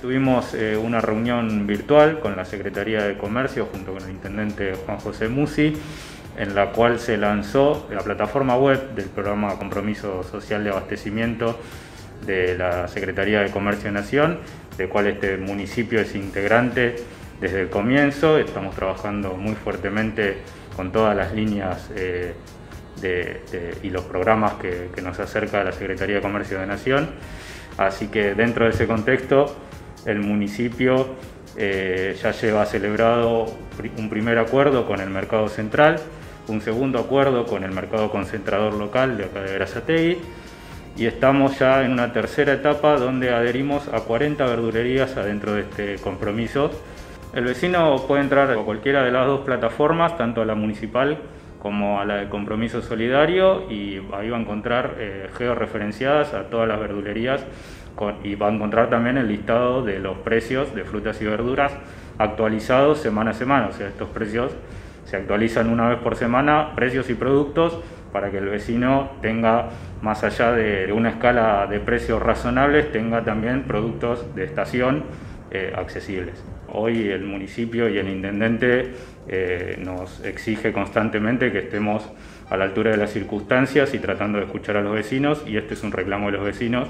Tuvimos eh, una reunión virtual con la Secretaría de Comercio junto con el intendente Juan José Musi, en la cual se lanzó la plataforma web del programa Compromiso Social de Abastecimiento de la Secretaría de Comercio de Nación, del cual este municipio es integrante desde el comienzo. Estamos trabajando muy fuertemente con todas las líneas eh, y los programas que nos acerca la Secretaría de Comercio de Nación. Así que dentro de ese contexto el municipio eh, ya lleva celebrado un primer acuerdo con el mercado central, un segundo acuerdo con el mercado concentrador local de acá de Grazategui y estamos ya en una tercera etapa donde adherimos a 40 verdulerías adentro de este compromiso. El vecino puede entrar a cualquiera de las dos plataformas, tanto a la municipal como a la de compromiso solidario y ahí va a encontrar eh, georreferenciadas a todas las verdulerías y va a encontrar también el listado de los precios de frutas y verduras actualizados semana a semana, o sea, estos precios se actualizan una vez por semana, precios y productos, para que el vecino tenga, más allá de una escala de precios razonables, tenga también productos de estación eh, accesibles. Hoy el municipio y el intendente eh, nos exige constantemente que estemos a la altura de las circunstancias y tratando de escuchar a los vecinos y este es un reclamo de los vecinos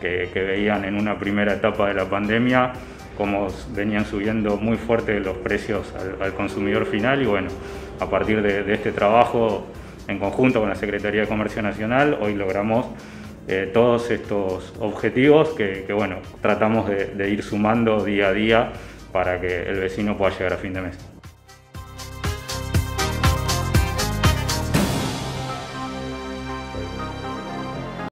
que, veían en una primera etapa de la pandemia cómo venían subiendo muy fuerte los precios al, consumidor final y bueno, a partir de, este trabajo en conjunto con la Secretaría de Comercio Nacional, hoy logramos eh, todos estos objetivos que, bueno, tratamos de ir sumando día a día para que el vecino pueda llegar a fin de mes.